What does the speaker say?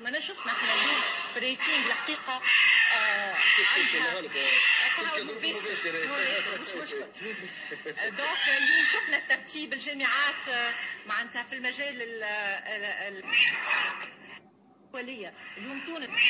الناس ريتينج شفنا إحنا آه، اليوم مش الحقيقة دونك اليوم شفنا الترتيب الجامعات آه، معناتها في المجال ال- آه، الولية اليوم تونس